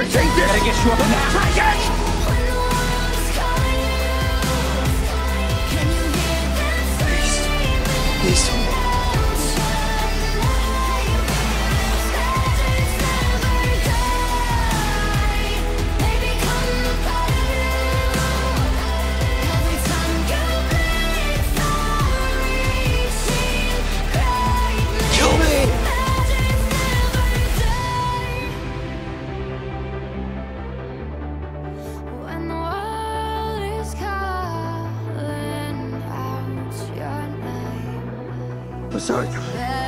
gonna take this! Gotta get you up now! Take it! Beast. Beast. Müsaadım.